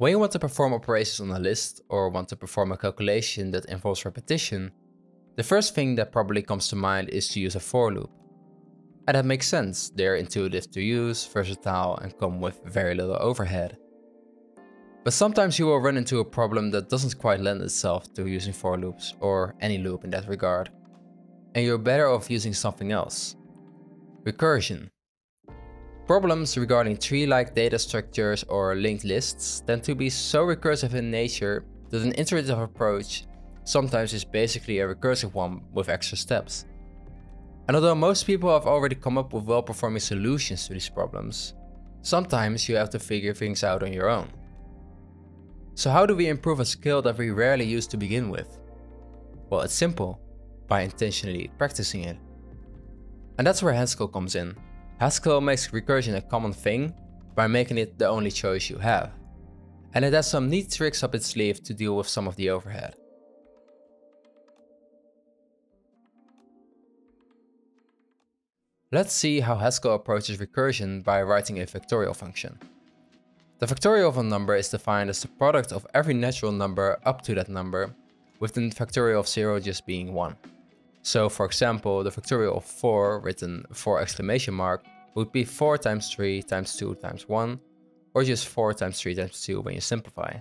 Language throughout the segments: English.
When you want to perform operations on a list or want to perform a calculation that involves repetition, the first thing that probably comes to mind is to use a for loop. And that makes sense, they're intuitive to use, versatile, and come with very little overhead. But sometimes you will run into a problem that doesn't quite lend itself to using for loops, or any loop in that regard. And you're better off using something else. Recursion. Problems regarding tree-like data structures or linked lists tend to be so recursive in nature that an iterative approach sometimes is basically a recursive one with extra steps. And although most people have already come up with well-performing solutions to these problems, sometimes you have to figure things out on your own. So how do we improve a skill that we rarely use to begin with? Well, it's simple, by intentionally practicing it. And that's where Haskell comes in. Haskell makes recursion a common thing by making it the only choice you have. And it has some neat tricks up its sleeve to deal with some of the overhead. Let's see how Haskell approaches recursion by writing a factorial function. The factorial of a number is defined as the product of every natural number up to that number, with the factorial of 0 just being 1. So for example, the factorial of 4 written 4 exclamation mark would be 4 times 3 times 2 times 1, or just 4 times 3 times 2 when you simplify.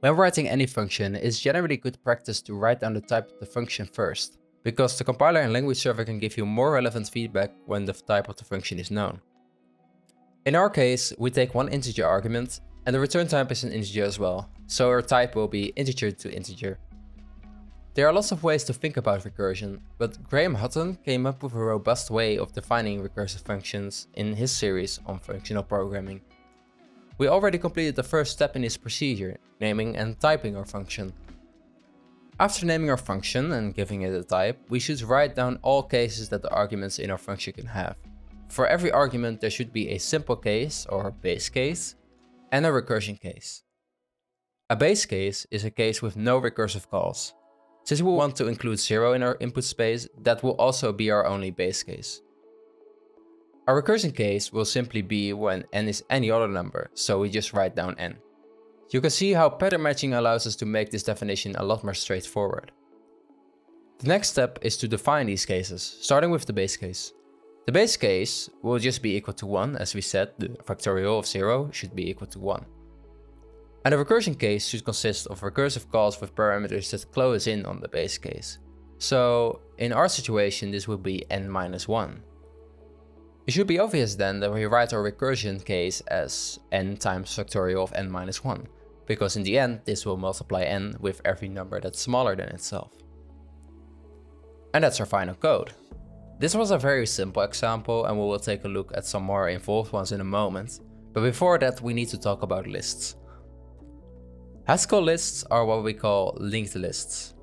When writing any function, it's generally good practice to write down the type of the function first, because the compiler and language server can give you more relevant feedback when the type of the function is known. In our case, we take one integer argument, and the return type is an integer as well, so our type will be integer to integer. There are lots of ways to think about recursion, but Graham Hutton came up with a robust way of defining recursive functions in his series on functional programming. We already completed the first step in this procedure, naming and typing our function. After naming our function and giving it a type, we should write down all cases that the arguments in our function can have. For every argument there should be a simple case or base case and a recursion case. A base case is a case with no recursive calls, since we want to include 0 in our input space, that will also be our only base case. Our recursion case will simply be when n is any other number, so we just write down n. You can see how pattern matching allows us to make this definition a lot more straightforward. The next step is to define these cases, starting with the base case. The base case will just be equal to 1, as we said, the factorial of 0 should be equal to 1. And a recursion case should consist of recursive calls with parameters that close in on the base case. So in our situation this would be n minus 1. It should be obvious then that we write our recursion case as n times factorial of n minus 1, because in the end this will multiply n with every number that's smaller than itself. And that's our final code. This was a very simple example and we will take a look at some more involved ones in a moment, but before that we need to talk about lists. Haskell lists are what we call linked lists.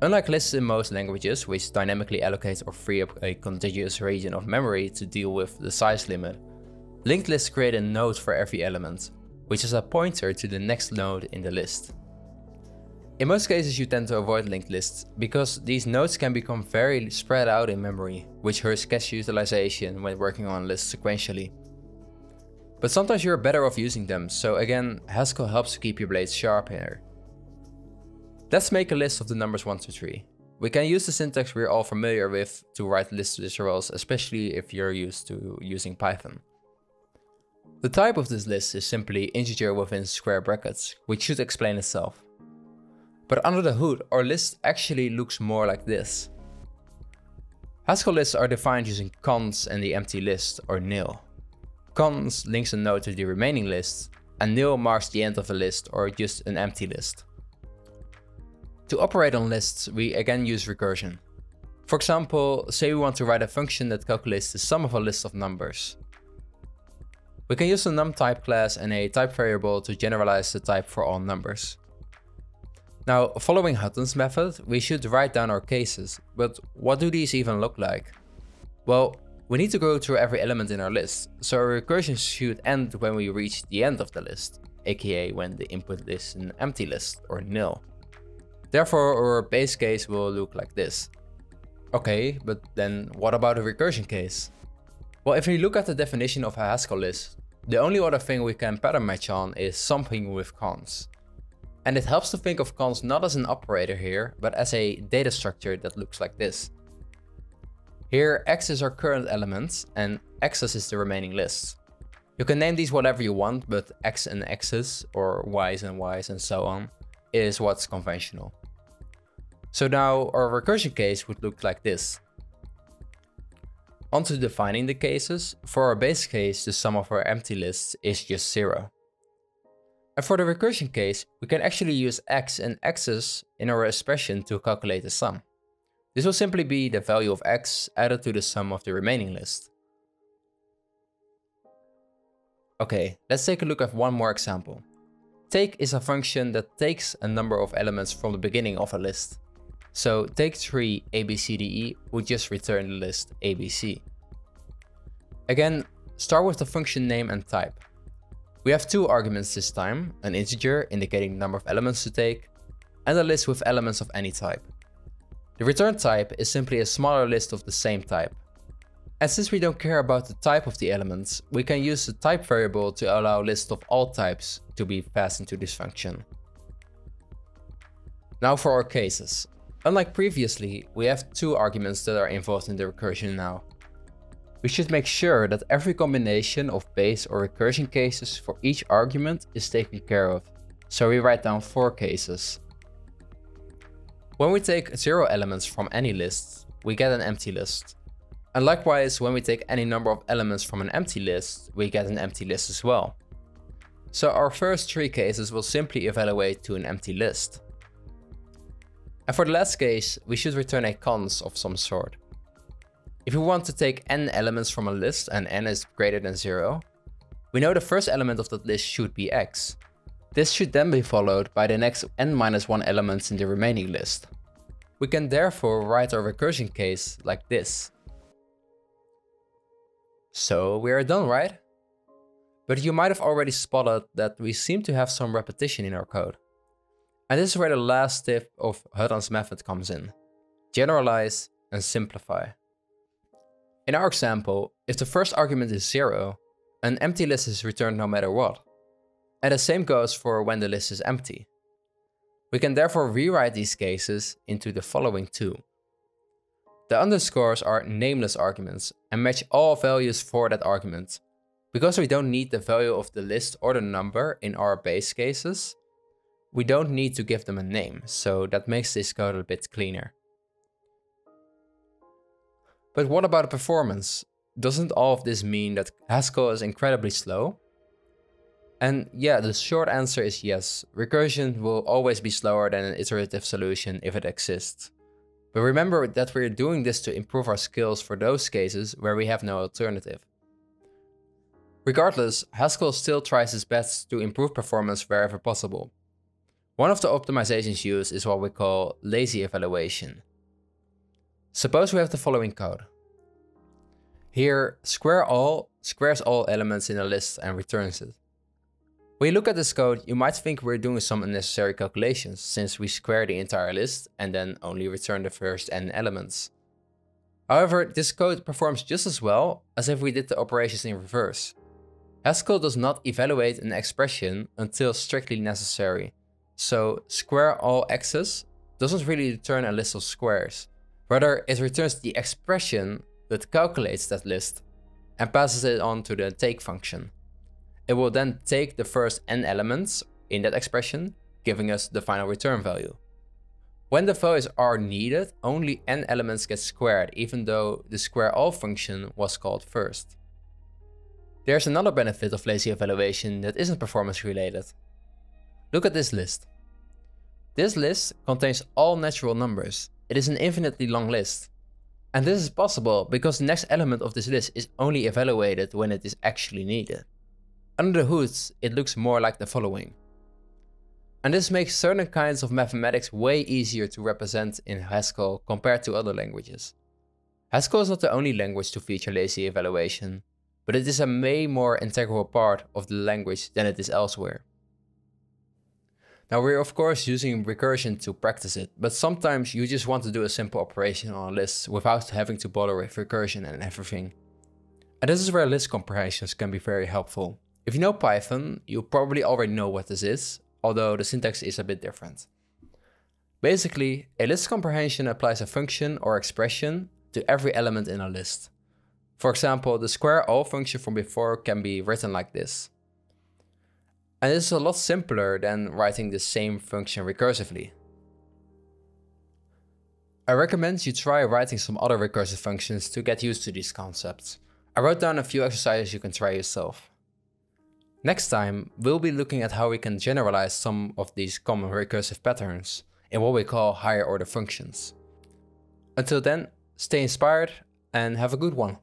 Unlike lists in most languages, which dynamically allocate or free up a contiguous region of memory to deal with the size limit, linked lists create a node for every element, which is a pointer to the next node in the list. In most cases you tend to avoid linked lists, because these nodes can become very spread out in memory, which hurts cache utilization when working on lists sequentially. But sometimes you're better off using them, so again, Haskell helps to keep your blades sharp here. Let's make a list of the numbers 1 to 3. We can use the syntax we're all familiar with to write list literals, especially if you're used to using Python. The type of this list is simply integer within square brackets, which should explain itself. But under the hood, our list actually looks more like this. Haskell lists are defined using cons and the empty list, or nil. Cons links a node to the remaining list, and nil marks the end of a list or just an empty list. To operate on lists, we again use recursion. For example, say we want to write a function that calculates the sum of a list of numbers. We can use the numType class and a type variable to generalize the type for all numbers. Now, following Hutton's method, we should write down our cases, but what do these even look like? Well, we need to go through every element in our list, so our recursion should end when we reach the end of the list, aka when the input is an empty list or nil. Therefore our base case will look like this. Okay, but then what about a recursion case? Well, if we look at the definition of a Haskell list, The only other thing we can pattern match on is something with cons. And it helps to think of cons not as an operator here, but as a data structure that looks like this. Here, x is our current elements and x's is the remaining list. You can name these whatever you want, but x and x's, or y's and y's and so on, is what's conventional. So now our recursion case would look like this. Onto defining the cases, for our base case the sum of our empty lists is just 0. And for the recursion case, we can actually use x and x's in our expression to calculate the sum. This will simply be the value of x added to the sum of the remaining list. Okay, let's take a look at one more example. Take is a function that takes a number of elements from the beginning of a list. So take tree ABCDE would just return the list ABC. Again, start with the function name and type. We have two arguments this time, an integer indicating the number of elements to take, and a list with elements of any type. The return type is simply a smaller list of the same type. And since we don't care about the type of the elements, we can use the type variable to allow list of all types to be passed into this function. Now for our cases. Unlike previously, we have two arguments that are involved in the recursion now. We should make sure that every combination of base or recursion cases for each argument is taken care of, so we write down four cases. When we take zero elements from any list, we get an empty list. And likewise, when we take any number of elements from an empty list, we get an empty list as well. So our first three cases will simply evaluate to an empty list. And for the last case, we should return a cons of some sort. If we want to take n elements from a list and n is greater than 0, we know the first element of that list should be x. This should then be followed by the next n-1 elements in the remaining list. We can therefore write our recursion case like this. So we are done, right? But you might have already spotted that we seem to have some repetition in our code. And this is where the last tip of Hutton's method comes in. Generalize and simplify. In our example, if the first argument is 0, an empty list is returned no matter what. And the same goes for when the list is empty. We can therefore rewrite these cases into the following two. The underscores are nameless arguments and match all values for that argument. Because we don't need the value of the list or the number in our base cases, we don't need to give them a name, so that makes this code a bit cleaner. But what about performance? Doesn't all of this mean that Haskell is incredibly slow? And yeah, the short answer is yes. Recursion will always be slower than an iterative solution if it exists. But remember that we're doing this to improve our skills for those cases where we have no alternative. Regardless, Haskell still tries its best to improve performance wherever possible. One of the optimizations used is what we call lazy evaluation. Suppose we have the following code. Here, square all squares all elements in a list and returns it. When you look at this code, you might think we're doing some unnecessary calculations since we square the entire list and then only return the first n elements. However, this code performs just as well as if we did the operations in reverse. Haskell does not evaluate an expression until strictly necessary, so square all x's doesn't really return a list of squares. Rather, it returns the expression that calculates that list and passes it on to the take function. It will then take the first n elements in that expression, giving us the final return value. When the values are needed, only n elements get squared, even though the square all function was called first. There's another benefit of lazy evaluation that isn't performance related. Look at this list. This list contains all natural numbers. It is an infinitely long list. And this is possible because the next element of this list is only evaluated when it is actually needed. Under the hood, it looks more like the following. And this makes certain kinds of mathematics way easier to represent in Haskell compared to other languages. Haskell is not the only language to feature lazy evaluation, but it is a way more integral part of the language than it is elsewhere. Now we're of course using recursion to practice it, but sometimes you just want to do a simple operation on a list without having to bother with recursion and everything. And this is where list comprehensions can be very helpful. If you know Python, you probably already know what this is, although the syntax is a bit different. Basically, a list comprehension applies a function or expression to every element in a list. For example, the square all function from before can be written like this. And this is a lot simpler than writing the same function recursively. I recommend you try writing some other recursive functions to get used to these concepts. I wrote down a few exercises you can try yourself. Next time, we'll be looking at how we can generalize some of these common recursive patterns in what we call higher order functions. Until then, stay inspired and have a good one.